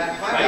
that.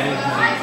Amen.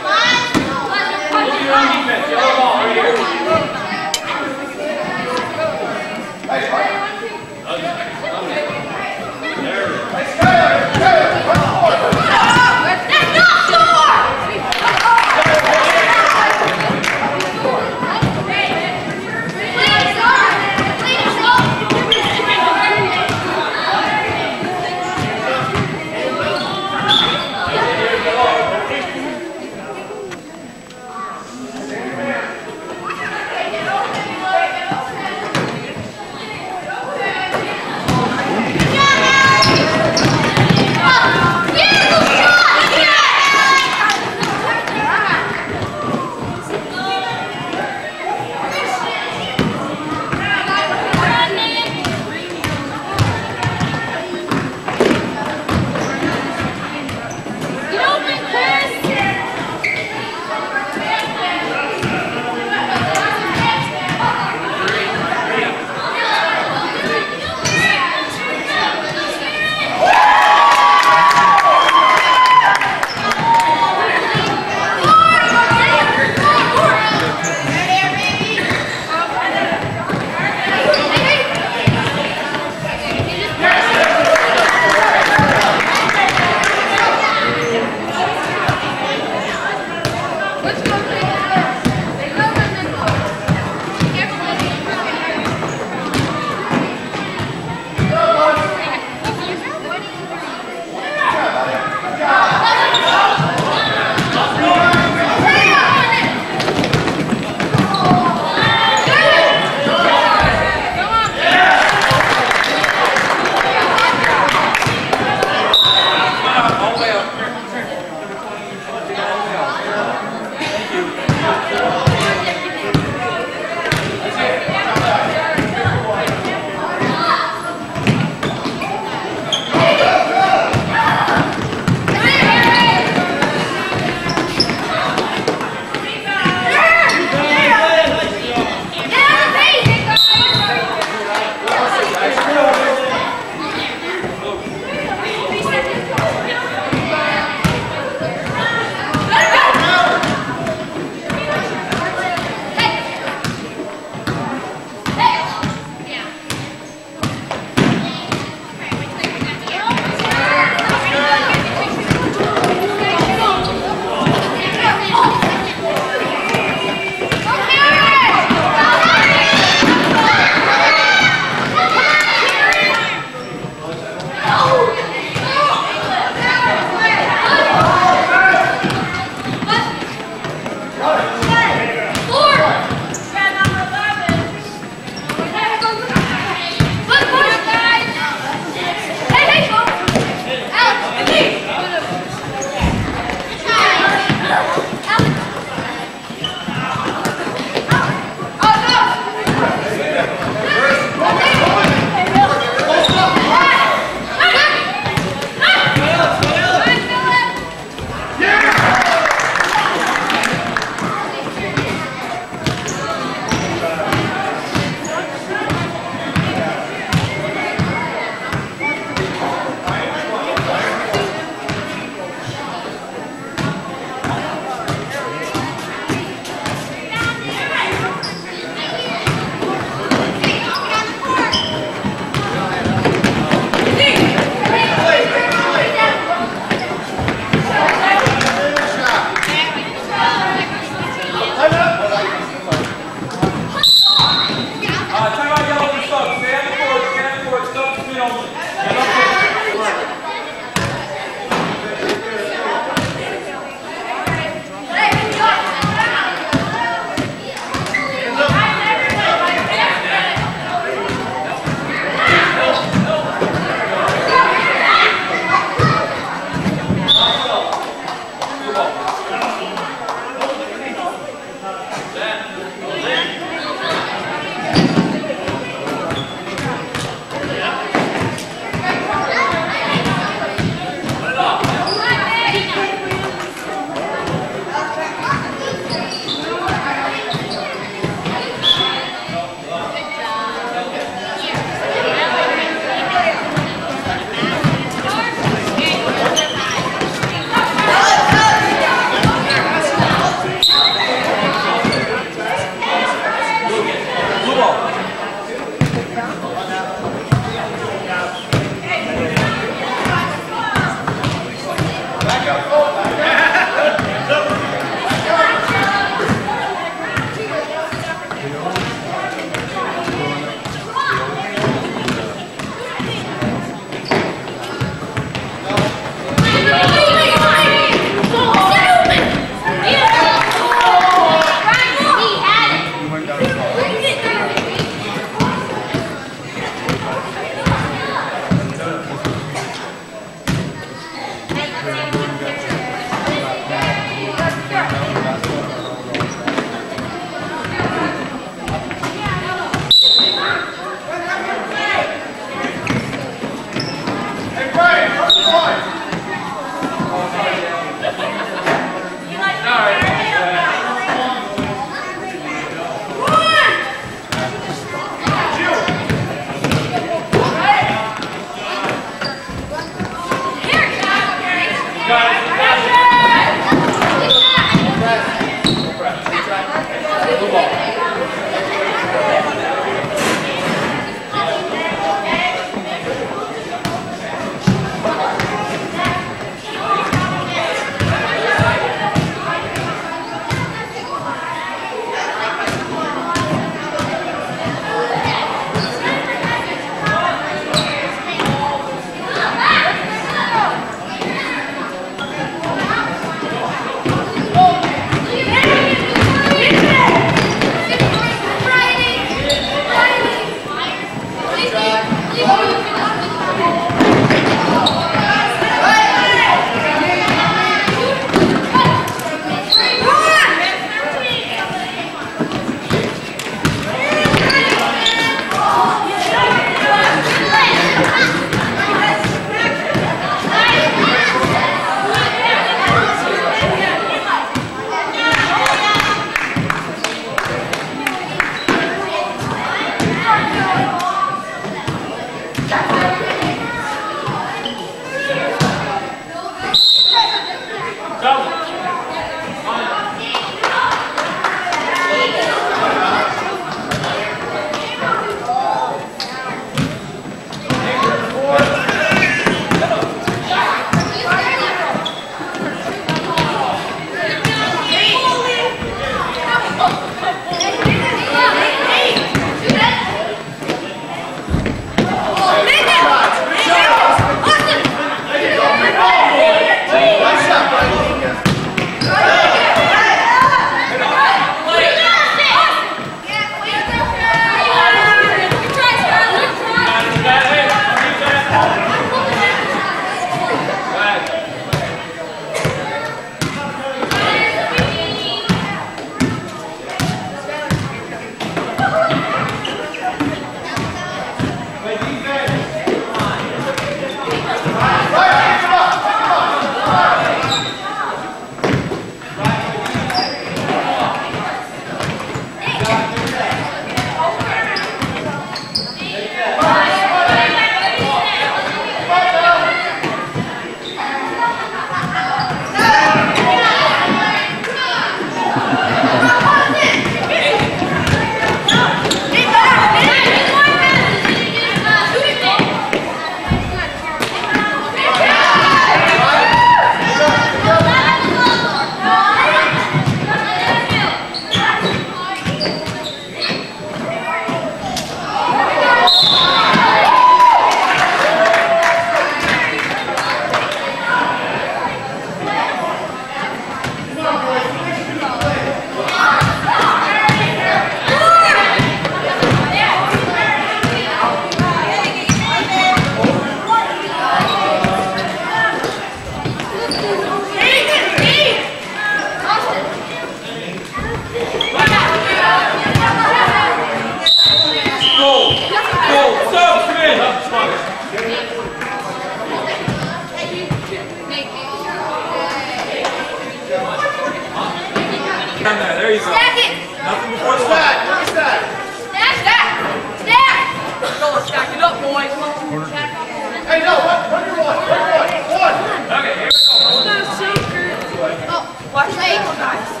Ankle, guys.